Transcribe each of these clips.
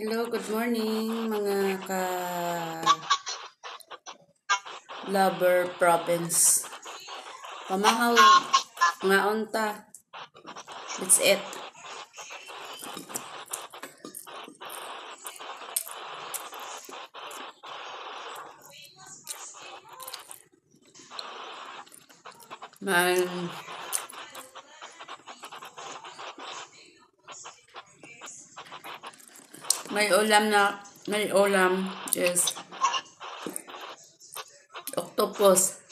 Hello, good morning mga ka lover province. Pamahaw nga unta. That's it. Man, may ulam na may ulam is octopus.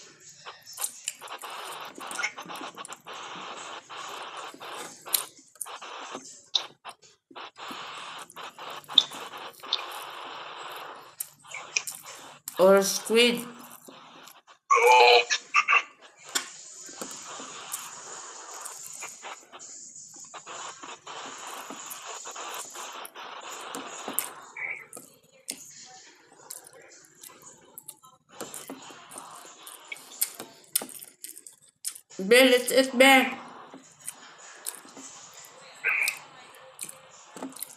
Or squid. Bill, it's it, Bill.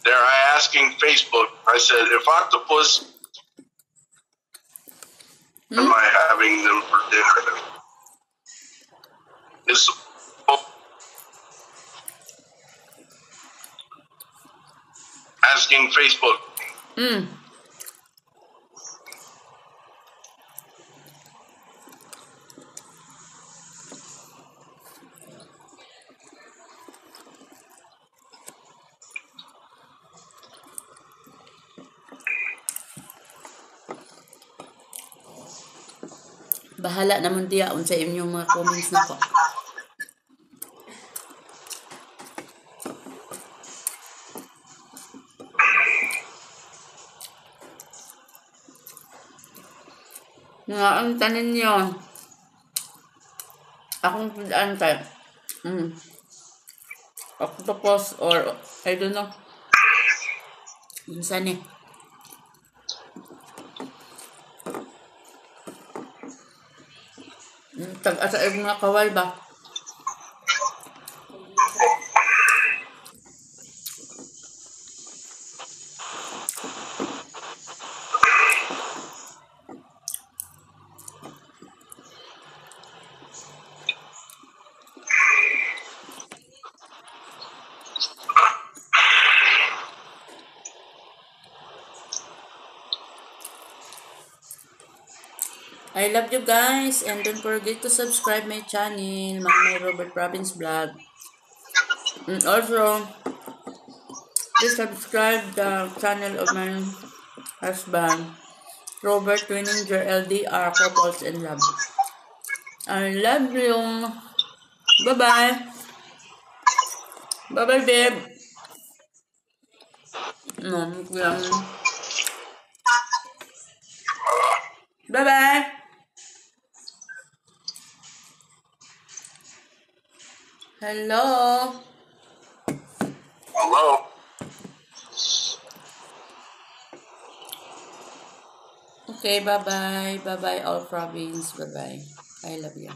They're asking Facebook. I said, if octopus, am I having them for dinner? Is asking Facebook. Mm. Bahala naman diya sa inyong mga comments na ko. Nga ang tanin yun. Akong tudaan tayo. Mm. Octopus or I don't know. Yung saan eh. Tag-asa mga kawal ba? I love you guys and don't forget to subscribe my channel, Mami Robert Province Vlog. And also, please subscribe the channel of my husband, Robert Twinninger LDR Couples in Love. I love you. Bye-bye. Bye-bye, babe. No, um, Bye-bye. Hello. Hello. Okay, bye-bye. Bye-bye, all province. Bye-bye. I love you.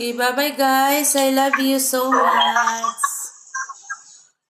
Okay, bye-bye, guys. I love you so much.